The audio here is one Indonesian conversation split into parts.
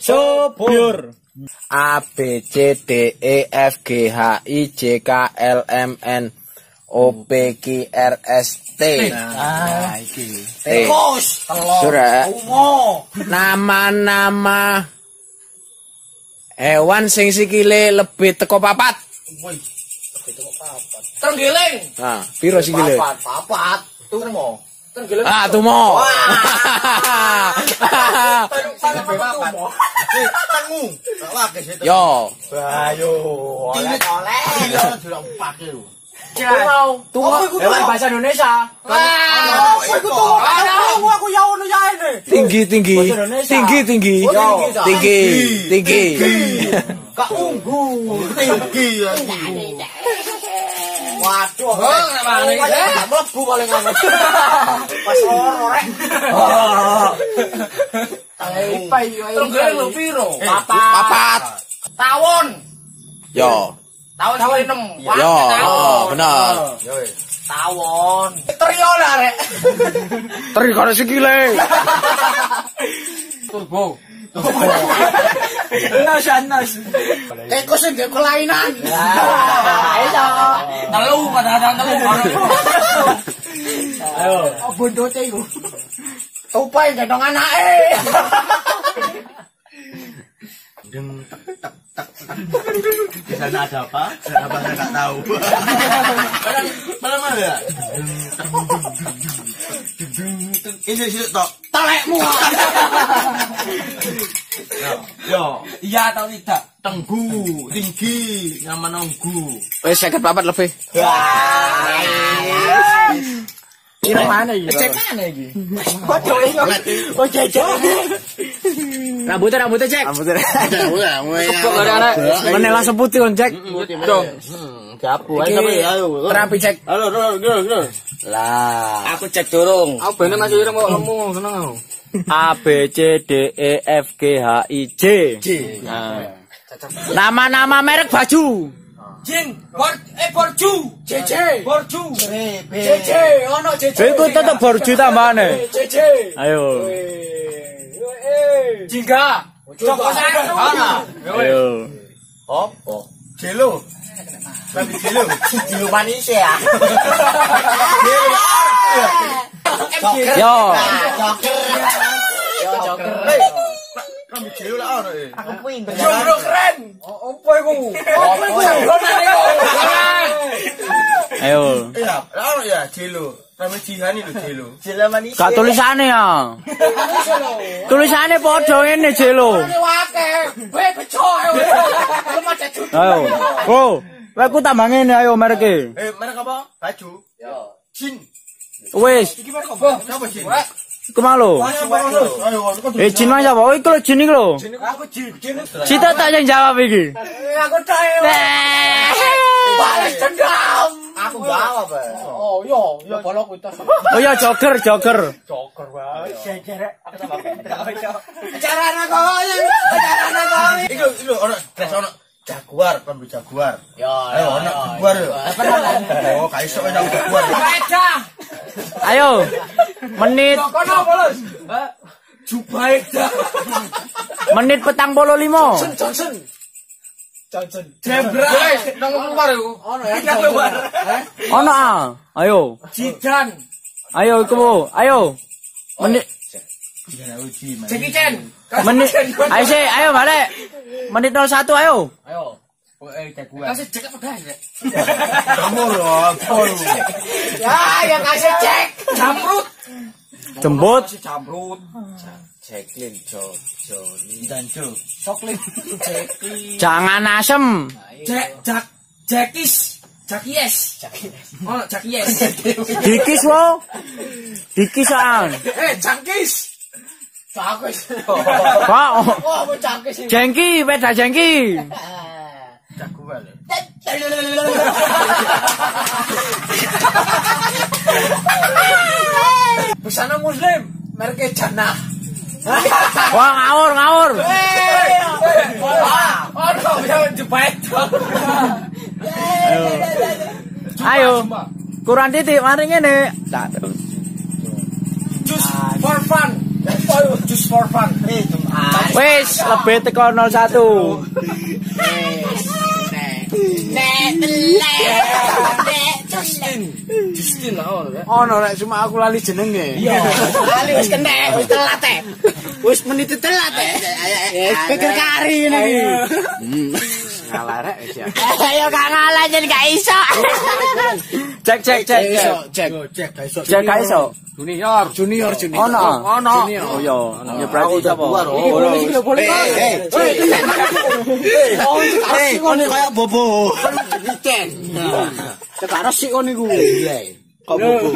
Subur. A B C D E F G H I J K L M N O P Q R S T. Ah, iki. Tikus, telur, ungu. Nama-nama hewan sing sikile lebih teko papat. Begitu kok papat. Tenggiling. Nah, piro sikile? Papat, papat. Tumo. Tenggiling. Ah, tumo. Papat. Eh, Yo, Ayo. Tungau. Tungau. Bahasa Indonesia. Aku. Aku ya ono ya ini. tinggi tinggi. Indonesia. Tinggi tinggi. Tinggi, tinggi. Kak unggu. Tinggi lagi. Waduh. Eh? Mlebu paling aneh. Pas ora ah. eh, Papat. Tahun. Yo. Tahun 6. Yo, ah, bener. Yo. Eh. Tahun. Trio lah rek. Trio sikile. Turbo. Nas nas. Eko sing dia kelainan. Ayo. Telu kadang-kadang telu. Ayo. Oh bondote iku. Tupai gendong anake. Di sana ada apa? Apa saya nggak tahu. Mana ya? Ini sih tok. Telekmu. Yo, Iya atau tidak? tenggu, tinggi, nama nonggu. Wes 50 papat lebih. Kira mana iki? Cek mana iki? Waduh iki. Oh jajan. Rambutnya rambutnya cek. Rambutnya. Langsung putih on cek. Dong. Gapu. Terapi cek. Halo, halo, halo, halo. Lah. Aku cek durung. Apa ini masih ireng kok lemu seneng. A B C D E F G H I J. Nah. Nama-nama merek baju. Jin, bor, eh borju. JJ. Borju. JJ, ono JJ. Iku tetep borju tambahane. JJ. Ayo. Jingga. Joko sana. Ayo. Opo? Jelo. Tapi jelo. Jilo manis ya. Yo. Joker. Yo joker. Kami jelo lah ono. Aku pinter. Jomblo keren. Opo iku? Opo iku? Ayo. Iya, ono ya. Jilo manis. Gak tulisane ya. Tulisane padha ngene jelo. Ayo. Bro, kowe ku tambah ngene ayo mereke. Eh, merek apa? Baju. Jin. Jin? iku ayo. Eh jin wae apa? Oh iku lho jin iku lho. Aku jin. Cita tak yang jawab iki. Aku tahu. Balas dendam. Aku jawab, Oh, yo, yo bolok itu. Oh iya joker, joker. Joker wae. Jejerek. Yang acara anak kau. Itu, itu ono dress ono jaguar, pembi jaguar. Yo, Ayo, ono jaguar. Oh, gak iso ono jaguar. Sepeda. Ayo. Menit Kono bolos. Jubaida. menit petang puluh limo. Johnson. Johnson. Zebra. Nang keluar iku. Ono ya. Keluar. Ono ah. Ayo. Jidan. Ayo iku. Ayo. Menit Jackie Chan. menit ayo sih, ayo balik. Menit 01 ayo. Ayo. Eh, jagoan. Kasih cek apa dah ya? Kamu loh. Ya, yang kasih cek. Jamrut. Jembut. Kasih jamrut. Jo, Joni. Dan Jo. Jangan asem. Jack Jack Jackis. Jakies. Oh, Jakies. Dikis wo. Dikis an. Eh, Jangkis. Bagus. Pak. Oh, cangkis ini. Jengki, peda jengki. Jaguar. Busana muslim. Mereka Jannah. Wah ngawur ngawur. Ya. Ayo. Kurang titik mari ngene. Just for fun. Just for fun. Eh, Wis lebih teko 01. Justin lah ono rek. Ono rek cuma aku lali jenenge. Kali wis kena, wis telat eh. Wis menit telat eh. Ya pikir kari ngene iki. Ngalah rek wis ya. Ayo gak ngalah jen gak iso. Cek cek cek. cek. Cek gak iso. Cek gak iso. Junior, junior, junior. Ono. Ono. Oh iya. Ya berarti sapa? Iki boleh iki lho, boleh. Eh, eh. Eh, kon kaya bobo. Weekend. Tekaro sik kon niku. Iya. Kok bobo?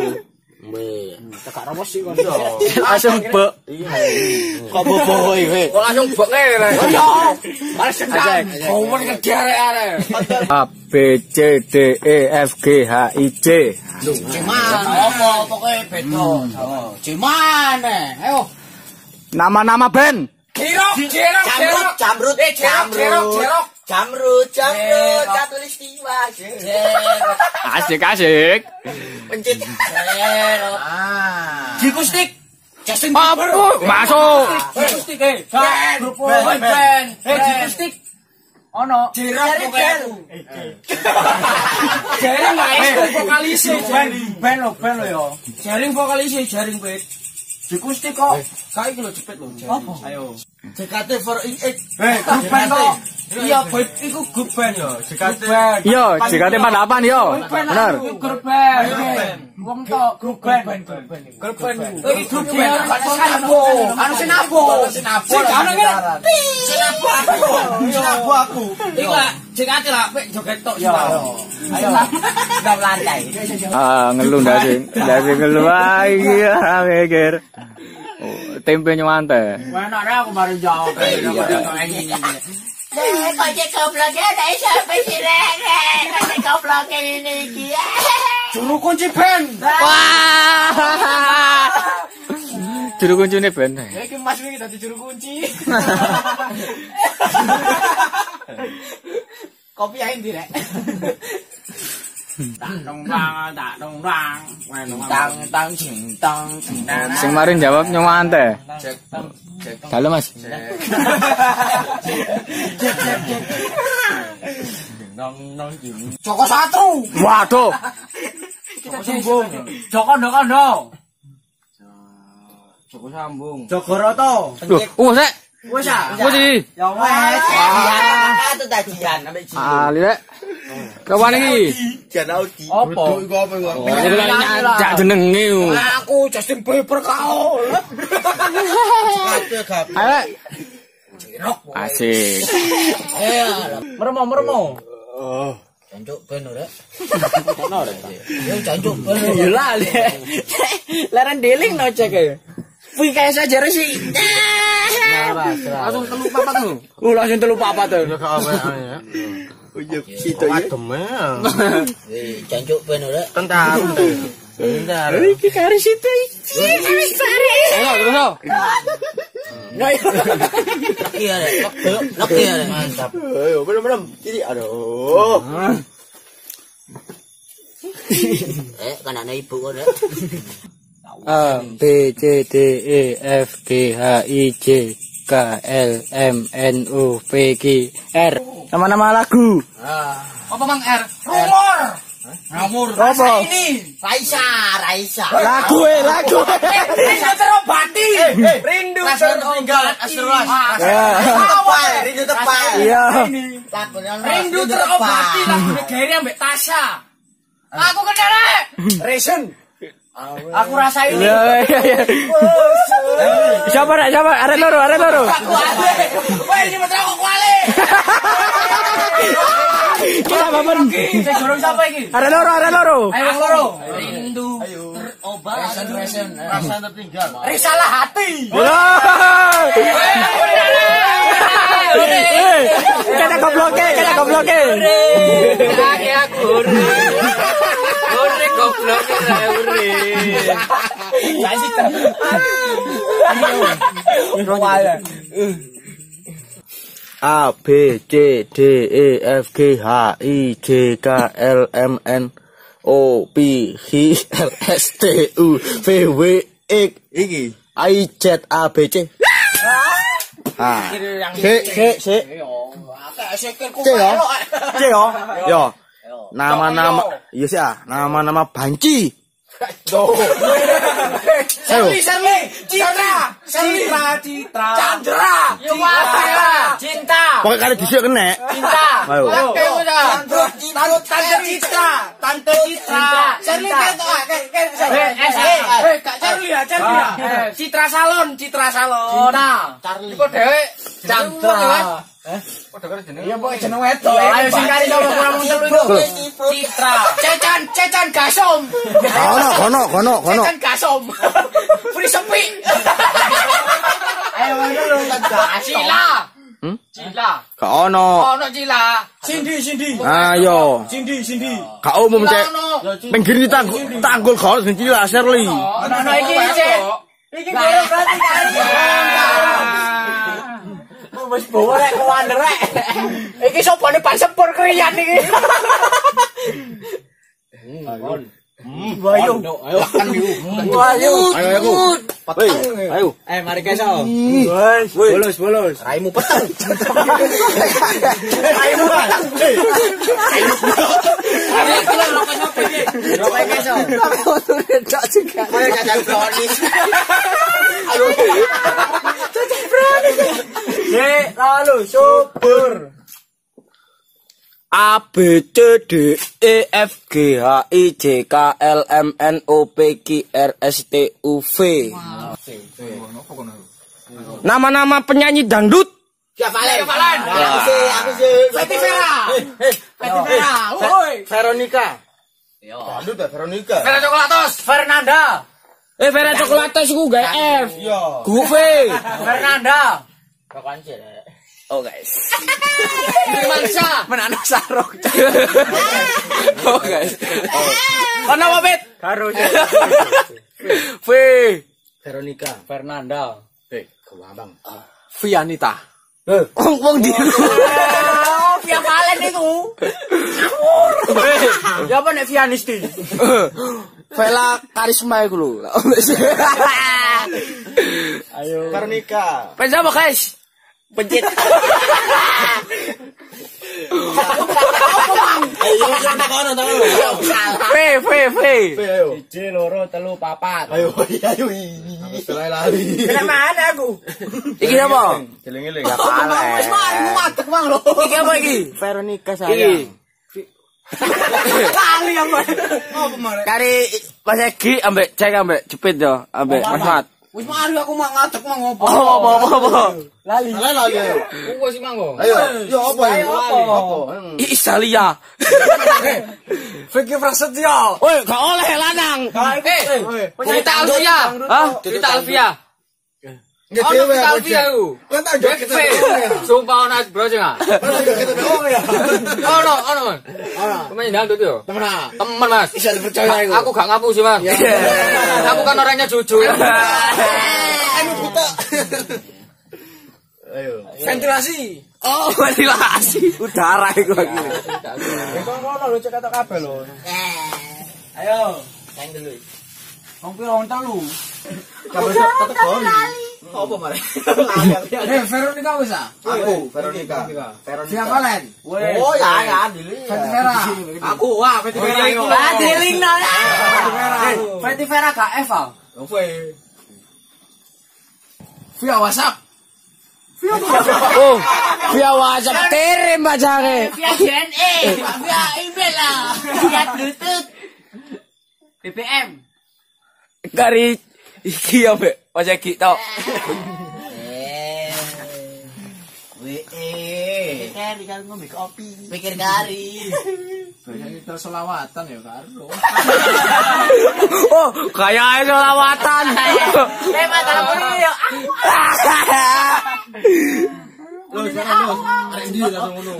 Weh, hmm, tak karo sih kon. Langsung bek. Kok bobo kowe? Kok langsung bek e. Yo. Males sekang. Komen ke arek. A B C D E F G H I J. Cuman opo pokoke beda. Hmm. Cuman eh. ayo. Nama-nama band. Jerok, jerok, Jamrut, jerok, eh, jerok, jerok, jerok, Jamru, jamru, katulistiwa. Asik, asik. Pencet. Ah. Jikustik. Justin Bieber. Masuk. Jikustik, eh. Ben, ben, ben. Jikustik. Ono oh Jerang pokoknya Jerang gak itu vokalisnya eh, Ben, ben lo, ben lo yo Jerang vokalisnya, Jerang Ben Jikustik kok. Kayak iki lho cepet lho. Apa? Ayo. JKT for it. Eh, grup band kok. Iya, bet iku grup band yo. JKT. Yo, JKT 48 yo. Bener. Grup band. Wong tok grup band. Grup band. Iki grup band. Sinabo. Anu sinabo. Sinabo. Ngene. Sinabo aku. Sinabo aku. Iku lah JKT lah mek joget tok. Yo. Ayo. Enggak lantai. Ah, ngeluh ndak sih. Ndak sih ngeluh iki ah, mikir. Oh, tempe nyuante. Mana ada aku baru jawab. Iya. Eh, kok cek gobloknya ada? Kok gobloknya ini iki. Juru kunci band. Wah. Juru kuncine band. Iki Mas iki dadi juru kunci. Kopi ae ndi rek? Tak dong bang, tak dong bang. Tang tang jing tang. Sing marin jawab nyuante. Halo Mas. Joko Satru. Waduh. Joko Sambung. Joko Ndokondo. Joko Sambung. Jogoroto. Loh, oh sek. Wes ah. Wes iki. Ya. Ah, itu tajian ambek jin. Ali rek. Kawan iki. Jan Audi. Apa? Jak jenenge. Aku Justin Bieber kau. Ayo. Rek. Asik. Meremo meremo. Jancuk ben ora. Ya jancuk ben. Ya lali. Laran deling no cek e. Kayak saja sih. Langsung telu papat lu. Uh, langsung papat tuh. Situ ya. Eh, jancuk ben ora. Tentar. Bentar. Iki kari situ iki. Ayo, terus. No ya. Laki ya, Rek. Laki ya, Rek. Mantap. Ayo, belum-belum. Ini, aduh. Eh, kan anak ibu Rek. A B C D E F G H I J K L M N O P Q R nama-nama lagu Apa Mang R? Rumor. Rumor. Apa? Ini. Raisa, Raisa. lagu eh lagu Rindu terobati. Rindu tertinggal. Astagfirullah. ya Tepat, rindu tepat. iya Rindu terobati lagu Gary ambek Tasya. Aku kenal rek. Aku rasa ini. iya iya iya siapa nak siapa ada loro ada loro. Wah ini betul aku kuale. kita bapak Saya jorong siapa ini? ada loro ada loro Ayo loro. Rindu resen. Rasa tertinggal. Risalah hati. Eh, kita gobloke kita gobloke Kaki aku. Ure goblok ure. Kasih A B C D E F G H I J K L M N O P Q R S T U V W X Iki. I Z A B C Ah. Cek yo. Cek yo. Yo. Nama-nama iya sih ah, nama-nama banci. Sherly, Sherly, Citra, Citra, Citra, Chandra, Citra, Cinta, Pokoknya kali dhisik kena. Cinta, Ayo. Tante Citra, Tante Citra, Tante Citra, kayak kayak Sherly, eh, kak Sherly ya, Sherly ya, Citra Salon, Citra Salon, Cinta, Charlie, kok dewe, Chandra, Iya, boy, jeneng wedok. Ayo sing kari kurang telu iku. Citra, Cecan, Cecan Gasom. Kono, kono, kono, kono. Cecan Gasom. Free sepi. Ayo ngono lho, Cila. Hmm? Cila. Gak ono. Ono Cila. Cindy, Cindy. Ayo. Cindy, Cindy. Gak umum cek. Pinggir ini tanggul, tanggul kau sing cilik Shirley. Ono iki cek. Iki karo berarti kari. wis bowo rek kuwander rek. Iki sapa ne pasepur kriyan iki. Hmm. Ayo kan Wayu. Ayo aku. Woi, ayo. Eh, mari keso. Bolos, bolos. Raimu peteng. Raimu peteng. Rokok keso. Ayo jajan brownies. Dek, lalu subur. A B C D E F G H I J K L M N O P Q R S T U V. Nama-nama penyanyi dangdut. Ya Valen, Valen. Aku sih, aku sih. Feti Vera. Feti Vera. Woi. Veronica. Dangdut ya Veronica. Vera Coklatos. Fernanda. Eh, Vera Coklatos gak F. Iya. Gu V. Fernanda. Oh, guys. Firmansyah. Menano sarok. oh, guys. Ono apa, Bet? Karo. V. Veronica. Fernanda. Eh, kewabang. Vianita. Wong wong di. Oh, Via Valen itu. Ya apa nek Vianisti? Vela karisma iku lho. Ayo. Veronica. Pensa apa, guys? To. V, V, V. Ayo. Siji, loro, telu, papat. Ayo, ayo. Selai lali. Kena mana aku? Iki apa? Wis mari ngadeg mang lho. Iki apa iki? Veronica sayang. Lali apa? Kari Mas Egi ambek cek ambek jepit yo, ambek Mas Mat. Wis mari aku mau ngadeg mang ngopo. Oh, apa apa apa. Lali. Lali ayo. Wis sing mang Ayo, yo apa? Isalia. Vicky Prasetyo. Woi, gak oleh lanang. Eh, Tita Alfia. Hah? Tita Alfia. Nggak Ono aku. Kan tak joget kita. Sumpah ono bro sing ah. Oh ya. Ono, ono. Ono. Yo. Temen ah. Temen Mas. Bisa dipercaya iku. Aku gak ngaku sih Mas. Aku kan orangnya jujur. Anu buta. Ayo. Ventilasi. Oh, ventilasi. Udara iku lagi. Kok ngono lho cek kata kabel lho. Ayo. Nang dulu. Wong piro wong telu. Kategori. Apa mare? Eh, Veronica wis ah. Aku, Veronica. Via Valen. Oh ya ya Dili. Feti Vera. Aku wah Feti Vera iku. Ah, dealing no. Feti Vera. Feti Vera gak Eva. Via WhatsApp. Oh, via WhatsApp kirim bacane. via DNA, via email lah, via Bluetooth, BBM. Kari iki ambek Mas Egi tok. Pikir di kalau ngombe kopi, pikir kari. Biasanya kita selawatan ya karo. Oh, kayak selawatan. Eh, masalah pun ya. Arek ndi langsung ngono.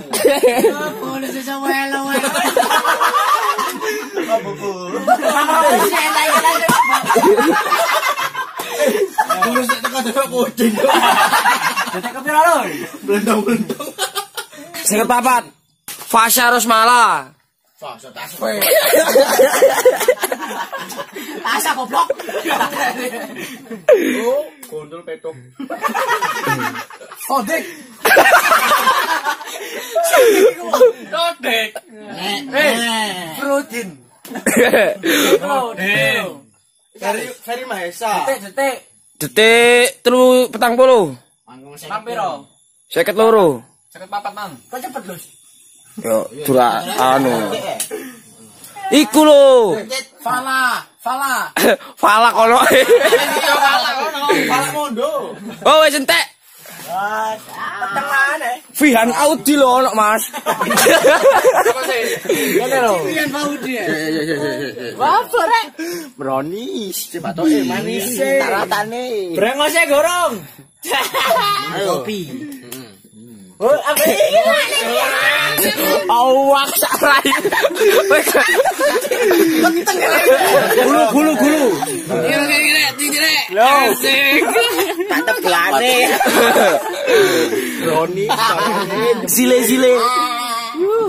Udah susah welo welo. Apa bu? Lagi. Terus tekan tekan kucing. Detek kepira lho. Blendong-blendong. Sing kepapat. Fasya Rosmala. Asa goblok. Gondol petuk. Sodik. Sodik. Eh, Frutin. Ferry Ferry Mahesa. Detik, detik. Detik telu petang puluh. Sampiro. Seket loro. Seket papat, Mang. Kok cepet, Lus? Yo, dura anu. Iku lho. Fala, Fala. Falak kono. Fala kono. Palak mondo. Oh, wis entek. Eh. Vihan Audi lho ono, Mas. Ngene lho. Apa rek? Brownies. Batoke manis. Taratane. Brengose gorong. Kopi. Oh, apa iki? Awak sarai. Gulu gulu gulu. Tatep gelane. Brownies. Zile zile.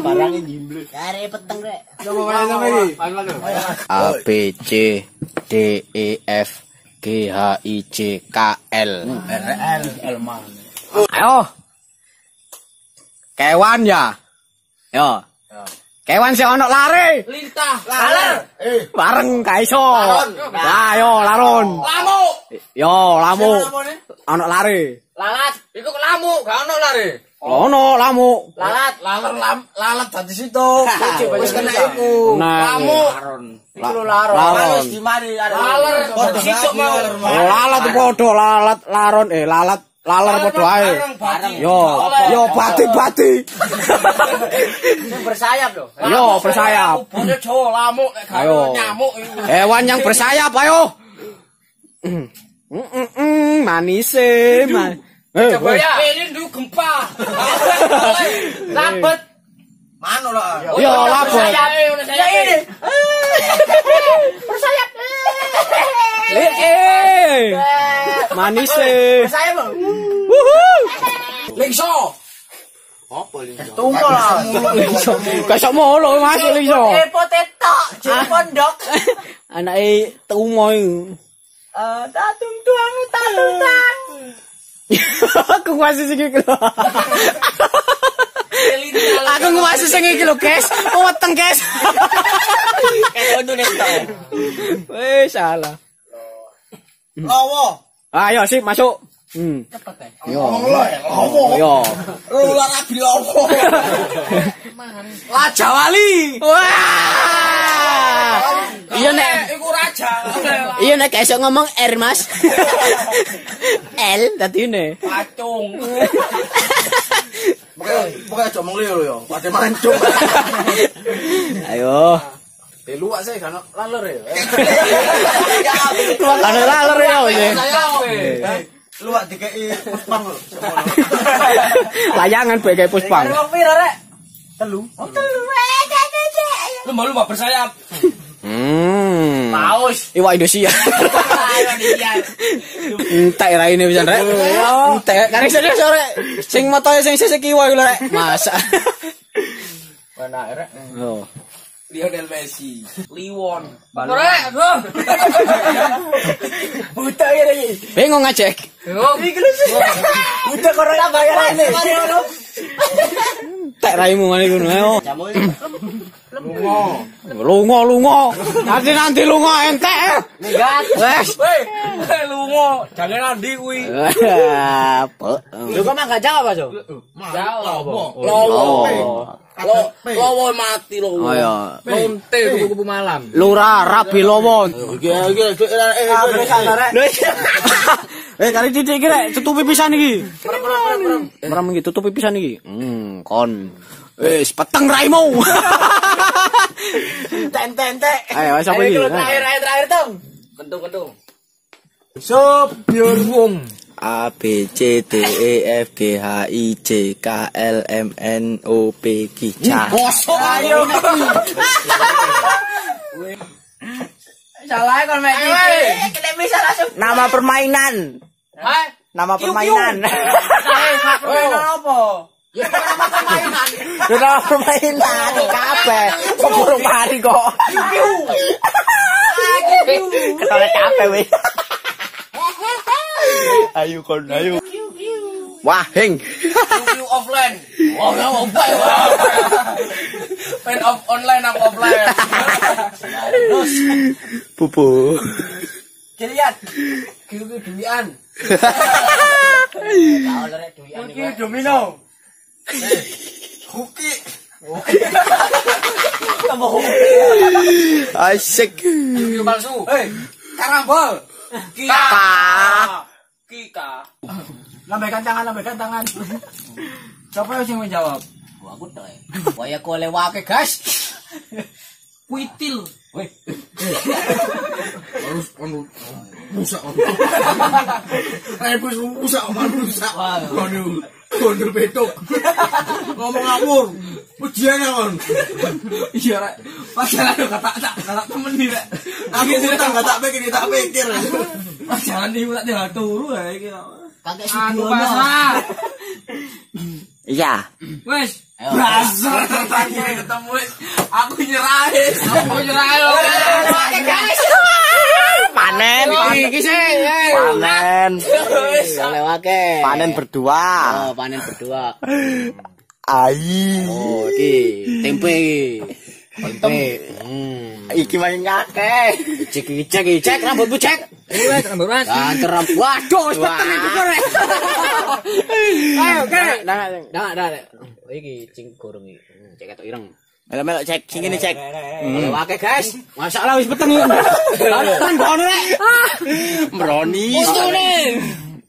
Barangnya jimble. Kare peteng rek. A B C D E F G H I J K L. RL Elman. Ayo. Kewan ya. Yo. Kewan sing ono lare. Lintah. Laler. Bareng ka iso. Lah yo laron. Lamu. Yo lamu. Ono lare. Lalat. Iku lamu, gak ono lare. Ono lamu. Lalat, laler lam, lalat dadi situ. Wis kena iku. Lamu. Iku lho laro. Laron. Wis dimari laler. Padha situk mau. Lalat podo lalat laron eh lalat laler podo ae. Yo, yo bati-bati. Sing bersayap lho. Yo, bersayap. Bone Jawa lamuk nek nyamuk. Hewan yang bersayap ayo. Mm, mm, mm, manis eh. Eh, Coba eh. ya. Ini ndu gempa. Labet. Mano lah. Yo labet. Bersayap. Ya ini. Bersayap. Eh, eh. Manis eh. Bersayap lho. Wuhu. Lingso. Tunggu lah. Kasok molo masuk iso. Eh potato, jadi pondok. Anake tumo iku. Eh, tatung tuang, tatung tang. Aku masih sing iki lho. Aku masih sing iki lho, guys. Weteng, guys. Kayak tok. Wes salah. Lawo. Ayo sip masuk. Hmm. Yo. Lawo. Yo. Lu lah rabi lawo. Raja Wali. Wah. Iya nek Iku raja. iya nek esok ngomong R, Mas. L tadi ne. Pacung. Pokoknya pokoknya ngomong liyo yo. Pake mancung. Ayo. Telu wak sih kan laler ya. Ana laler yo. ye. Lu wak dikei pang lho. Layangan bae kayak puspang. Wong piro rek? Telu. Oh, telu. Eh, cek, cek. Lumba-lumba bersayap. Hmm. Paus. Iwak Indonesia. Entek ra ini pisan rek. Entek. Karek serius sore. Sing motoe sing sisik kiwa iku rek. Masa. Mana rek? Oh. Lionel Messi, Liwon. Rek, bro. Buta ya lagi. Bingung ngajek. Buta corona bayar ini. Entek raimu ngene ngono. Ayo. Jamu Lunga lunga. Nanti nanti lunga entek. Enggak. Wes. Weh, lungo. Jangan andi kuwi. Apa? Lu kok mah enggak jawab, Jo? Jauh. Oh. Lo, lowo mati lowo. Oh ya. Lonte kupu-kupu malam. Lurah Rabi Lowon. Iki iki eh? Eh kali titik iki rek tutupi pisan iki. Merem iki tutupi pisan iki. Hmm, kon. Wis peteng raimu. Ten ten ten. Ayo siapa iki? Terakhir terakhir terakhir dong. Kentung-kentung. Sobyur wong. A B C D E F G H I J K L M N O P Q Ca. Bosok Ayo. Salah kon mek iki. Kita bisa langsung nama permainan. Hai. Nama permainan. Permainan apa? Ya permainan. Nama permainan kabeh. Kok burung mati kok. Ketolak kabeh weh. ayo kon ayo wah heng Review offline. Oh, ya offline. Pen off online apa offline? pupu Kilian. Kiu kiu duwian. Kiu domino. Huki. asik Kiu palsu. Hei, karambol. Kita. Kita. Lambaikan tangan, lambaikan tangan. Siapa yang menjawab? Gua aku tuh. Waya ku lewake, guys. Kuitil. Weh. Harus anu rusak. Eh bos rusak omah rusak. Aduh. Gondol betok. Ngomong ngawur. Ujian kon. Iya, Rek. Padahal ada kata tak kata temen nih, Rek. Aku utang gak tak pikir tak pikir. Jangan di tak tinggal turu ya iki. Kagak Aku pasrah. iya Wes, Ayo. Brazil tetangga ketemu. Aku nyerah wes. Aku nyerah lo. Oke guys. panen Iki sih. panen Lewake. panen berdua Oh, panen berdua. ai Oh, iki tempe. Tempe. Hmm. iki main ngake Cek cek cek rambutmu cek. Wes, rambut mas. Waduh, wis peteng iki kore. Ayo, oke. Nah, nah, nah. iki cing goreng iki. Hmm, cek ketok ireng. Melo melo cek sing ini cek. Oke hmm. guys, masyaallah wis peteng. Kan kono rek. Ah. Broni. Ustune.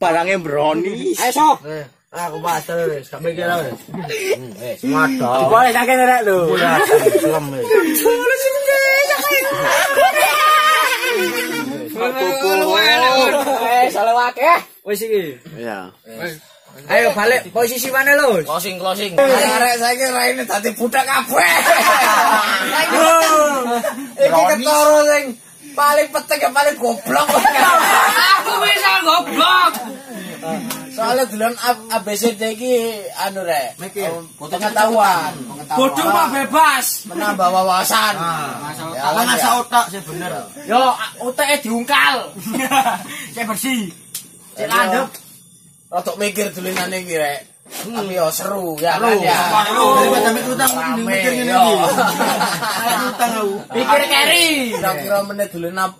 Barange broni. Ayo sok. Eh, aku bater wis, tak mikir wis. Hmm, wis, madho. Dibole tak kene rek lho. Lem. Sule sing ngene. Wis, kok lu eh, Wis iki. Iya. Wis. Ayo balik posisi mana lo? Closing, closing. Arek saiki raine dadi budak kabeh. Iki ketara sing paling penting ya paling goblok. Aku bisa goblok. Soalnya duluan ABCD iki anu rek. Mikir. Pengetahuan. Bodoh mah bebas. Menambah wawasan. Ya, Ngasah otak sih bener. Yo, uteke diungkal. Cek bersih. Cek landep. Rotok mikir dulinane iki rek. Tapi yo seru ya kan ya. Daripada mikir utang mending mikir ngene iki. Utang aku. Pikir keri. Kira-kira menit dulu nap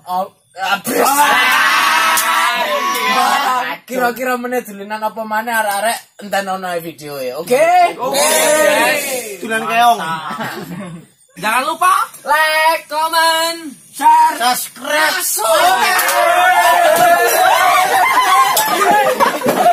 abis. Kira-kira menit dulu apa mana arek-arek enten ono video ya. Oke? Oke. Tulan keong. Jangan lupa like, comment, share, subscribe.